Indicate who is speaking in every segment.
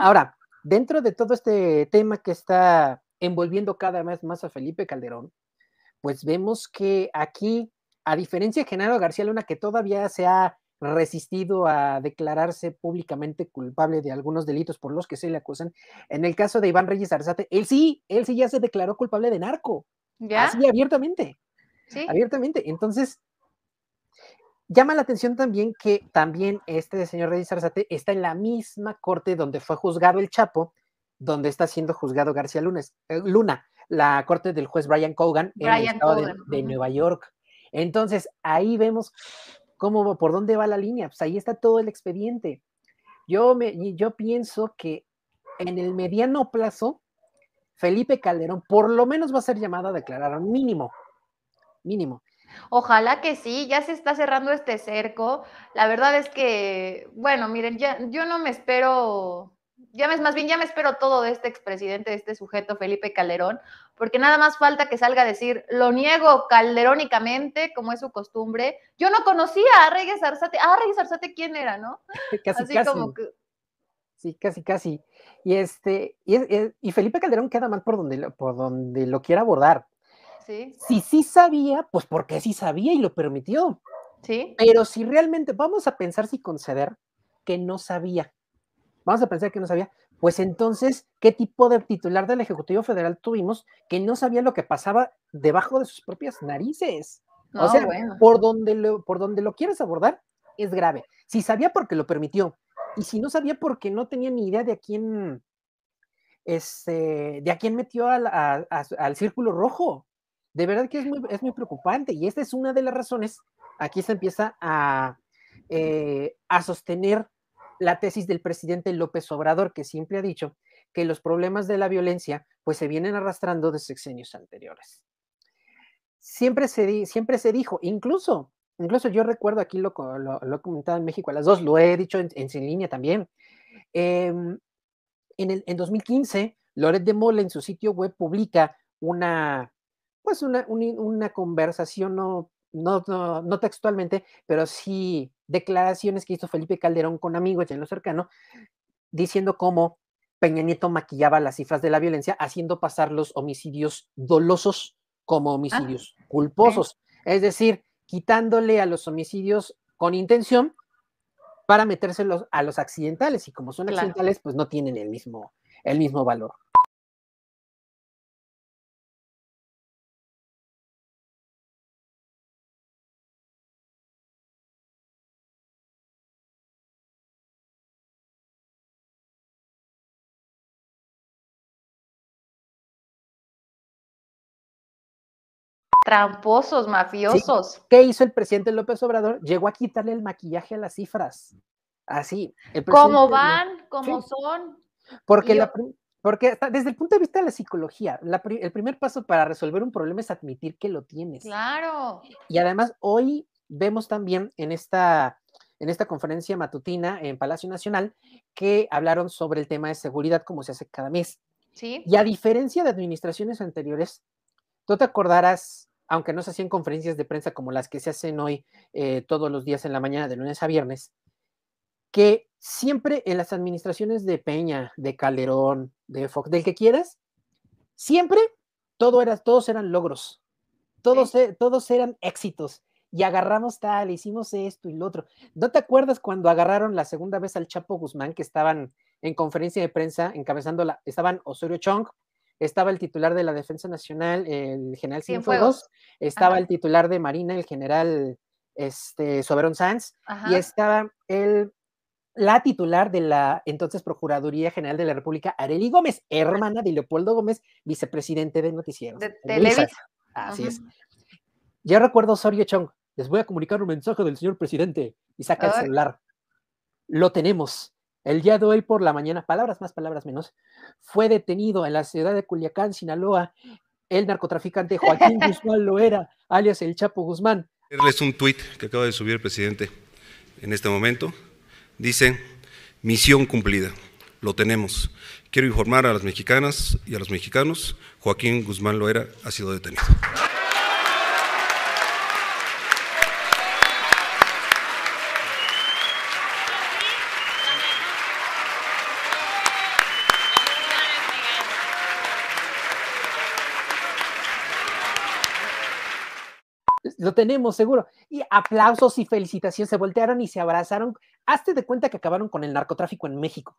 Speaker 1: Ahora, dentro de todo este tema que está envolviendo cada vez más a Felipe Calderón, pues vemos que aquí, a diferencia de Genaro García Luna, que todavía se ha resistido a declararse públicamente culpable de algunos delitos por los que se le acusan, en el caso de Iván Reyes Arzate, él sí, él sí ya se declaró culpable de narco. ¿Ya? Así abiertamente. Sí. Abiertamente. Entonces, llama la atención también que también este señor Reyes Arzate está en la misma corte donde fue juzgado el Chapo, donde está siendo juzgado García Lunes, eh, Luna, la corte del juez Brian Cogan en el estado de, Nueva York. Entonces, ahí vemos cómo, por dónde va la línea. Pues ahí está todo el expediente. Yo, me, yo pienso que en el mediano plazo, Felipe Calderón por lo menos va a ser llamado a declarar mínimo, mínimo.
Speaker 2: Ojalá que sí, ya se está cerrando este cerco. La verdad es que, bueno, miren, ya, yo no me espero ya me, más bien ya me espero todo de este expresidente, de este sujeto, Felipe Calderón, porque nada más falta que salga a decir, lo niego calderónicamente, como es su costumbre. Yo no conocía a Reyes Arzate. Ah, Reyes Arzate, ¿quién era, no?
Speaker 1: casi, Así casi. Como que... Sí, casi, casi. Y este, y, Felipe Calderón queda mal por donde, por donde lo quiera abordar. Sí. Si sí sabía, pues porque sí sabía y lo permitió. Sí. Pero si realmente, vamos a pensar si conceder que no sabía vamos a pensar que no sabía, pues entonces, ¿qué tipo de titular del Ejecutivo Federal tuvimos que no sabía lo que pasaba debajo de sus propias narices? o sea, por, donde lo, por donde lo quieres abordar, es grave. Si sabía porque lo permitió, y si no sabía porque no tenía ni idea de a quién, este, de a quién metió al, al círculo rojo. De verdad que es muy, es muy preocupante, y esta es una de las razones, aquí se empieza a, eh, a sostener la tesis del presidente López Obrador, que siempre ha dicho que los problemas de la violencia pues se vienen arrastrando de sexenios anteriores. Siempre se, siempre se dijo, incluso, incluso yo recuerdo aquí lo, lo, he comentado en México a las dos, lo he dicho en, en sin línea también. Em, en, el, en 2015, Loret de Mola en su sitio web publica una, pues una, una conversación no no, no, textualmente, pero sí declaraciones que hizo Felipe Calderón con amigos en lo cercano, diciendo cómo Peña Nieto maquillaba las cifras de la violencia, haciendo pasar los homicidios dolosos como ah, homicidios culposos. Es decir, quitándole a los homicidios con intención para metérselos a los accidentales, y como son accidentales, pues no tienen el mismo, el mismo valor.
Speaker 2: Tramposos, mafiosos.
Speaker 1: ¿Qué hizo el presidente López Obrador? Llegó a quitarle el maquillaje a las cifras. Así.
Speaker 2: ¿Cómo van? ¿Cómo son?
Speaker 1: Porque, porque desde el punto de vista de la psicología, el primer paso para resolver un problema es admitir que lo tienes.
Speaker 2: Claro.
Speaker 1: Y además, hoy vemos también en esta, en esta conferencia matutina en Palacio Nacional que hablaron sobre el tema de seguridad como se hace cada mes. Sí. Y a diferencia de administraciones anteriores, tú te acordarás aunque no se hacían conferencias de prensa como las que se hacen hoy eh, todos los días en la mañana, de lunes a viernes, que siempre en las administraciones de Peña, de Calderón, de Fox, del que quieras, siempre todo era, todos eran logros, todos, e, todos eran éxitos. Y agarramos tal, hicimos esto y lo otro. ¿No te acuerdas cuando agarraron la segunda vez al Chapo Guzmán, que estaban en conferencia de prensa encabezando la, estaban Osorio Chong, estaba el titular de la Defensa Nacional, el general Cienfuegos, estaba el titular de Marina, el general este, Soberón Sanz, y estaba el, la titular de la entonces Procuraduría General de la República, Areli Gómez, hermana de Leopoldo Gómez, vicepresidente de Noticieros. De
Speaker 2: Televisa.
Speaker 1: Así es. Yo recuerdo Osorio Chong, les voy a comunicar un mensaje del señor presidente, y saca el celular. Lo tenemos el día de hoy por la mañana, palabras más, palabras menos, fue detenido en la ciudad de Culiacán, Sinaloa, el narcotraficante Joaquín Guzmán Loera, alias el Chapo Guzmán.
Speaker 3: Es un tuit que acaba de subir el presidente en este momento. Dice, misión cumplida, lo tenemos. Quiero informar a las mexicanas y a los mexicanos, Joaquín Guzmán Loera ha sido detenido.
Speaker 1: Lo tenemos seguro. Y aplausos y felicitaciones, se voltearon y se abrazaron. Hazte de cuenta que acabaron con el narcotráfico en México.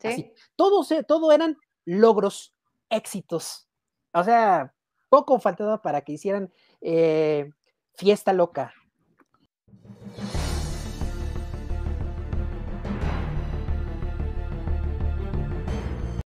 Speaker 1: ¿Sí? Todo, todo eran logros, éxitos. O sea, poco faltaba para que hicieran eh, fiesta loca